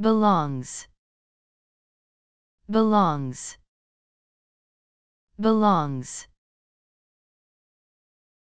belongs. Belongs. Belongs.